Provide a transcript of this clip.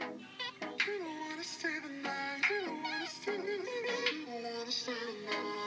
You don't wanna stay the night. You don't wanna stay the night. You don't wanna stay the night.